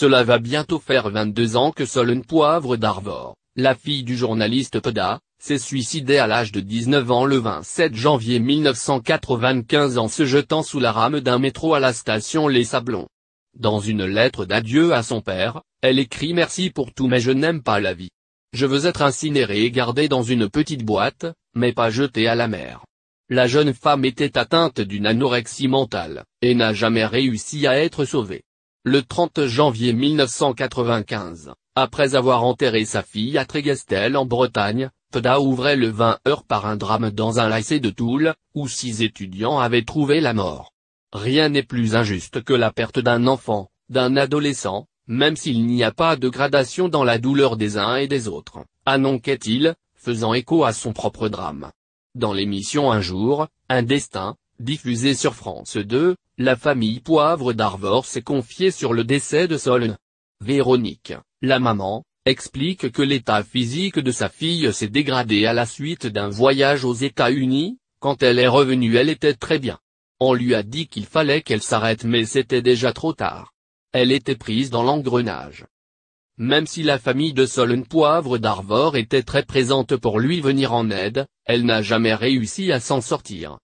Cela va bientôt faire 22 ans que Solène Poivre d'Arvor, la fille du journaliste Peda, s'est suicidée à l'âge de 19 ans le 27 janvier 1995 en se jetant sous la rame d'un métro à la station Les Sablons. Dans une lettre d'adieu à son père, elle écrit Merci pour tout mais je n'aime pas la vie. Je veux être incinérée et gardée dans une petite boîte, mais pas jetée à la mer. La jeune femme était atteinte d'une anorexie mentale, et n'a jamais réussi à être sauvée. Le 30 janvier 1995, après avoir enterré sa fille à Trégastel en Bretagne, Peda ouvrait le 20 heures par un drame dans un lycée de Toul, où six étudiants avaient trouvé la mort. Rien n'est plus injuste que la perte d'un enfant, d'un adolescent, même s'il n'y a pas de gradation dans la douleur des uns et des autres, annonçait-il, faisant écho à son propre drame. Dans l'émission Un jour, un destin, diffusée sur France 2, la famille Poivre d'Arvor s'est confiée sur le décès de Solne. Véronique, la maman, explique que l'état physique de sa fille s'est dégradé à la suite d'un voyage aux États-Unis, quand elle est revenue elle était très bien. On lui a dit qu'il fallait qu'elle s'arrête mais c'était déjà trop tard. Elle était prise dans l'engrenage. Même si la famille de Solène Poivre d'Arvor était très présente pour lui venir en aide, elle n'a jamais réussi à s'en sortir.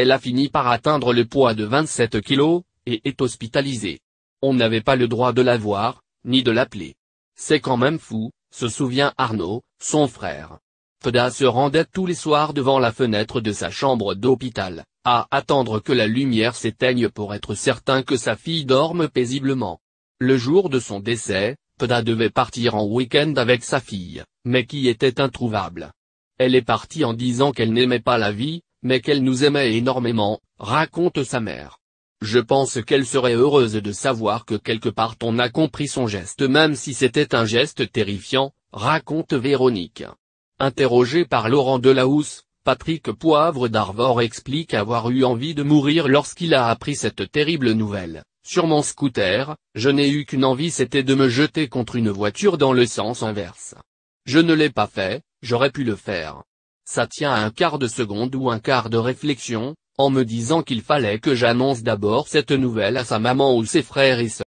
Elle a fini par atteindre le poids de 27 kilos, et est hospitalisée. On n'avait pas le droit de la voir, ni de l'appeler. C'est quand même fou, se souvient Arnaud, son frère. Feda se rendait tous les soirs devant la fenêtre de sa chambre d'hôpital, à attendre que la lumière s'éteigne pour être certain que sa fille dorme paisiblement. Le jour de son décès, Peda devait partir en week-end avec sa fille, mais qui était introuvable. Elle est partie en disant qu'elle n'aimait pas la vie, mais qu'elle nous aimait énormément, raconte sa mère. Je pense qu'elle serait heureuse de savoir que quelque part on a compris son geste même si c'était un geste terrifiant, raconte Véronique. Interrogé par Laurent Delahousse, Patrick Poivre d'Arvor explique avoir eu envie de mourir lorsqu'il a appris cette terrible nouvelle. Sur mon scooter, je n'ai eu qu'une envie c'était de me jeter contre une voiture dans le sens inverse. Je ne l'ai pas fait, j'aurais pu le faire. Ça tient un quart de seconde ou un quart de réflexion, en me disant qu'il fallait que j'annonce d'abord cette nouvelle à sa maman ou ses frères et sœurs.